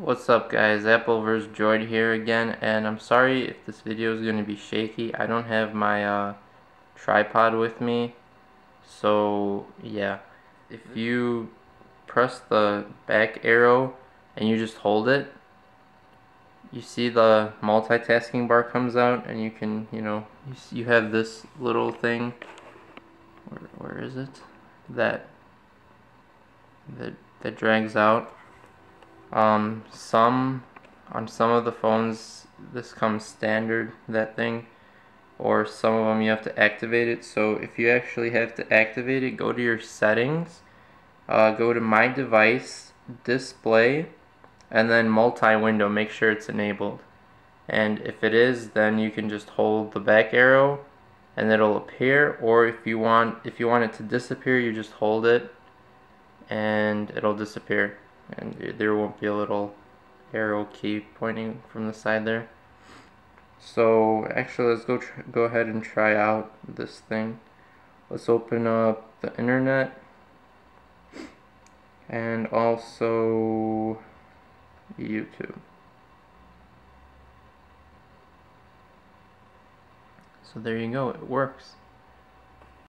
What's up guys, Apple vs Droid here again, and I'm sorry if this video is going to be shaky. I don't have my uh, tripod with me, so yeah. If you press the back arrow and you just hold it, you see the multitasking bar comes out and you can, you know, you, you have this little thing, where, where is it? That, that, that drags out um, some on some of the phones this comes standard that thing or some of them you have to activate it. So if you actually have to activate it go to your settings uh, go to my device display and then multi-window make sure it's enabled. And if it is then you can just hold the back arrow and it'll appear. Or if you want if you want it to disappear you just hold it and it'll disappear and there won't be a little arrow key pointing from the side there. So actually let's go go ahead and try out this thing. Let's open up the internet and also YouTube. So there you go, it works.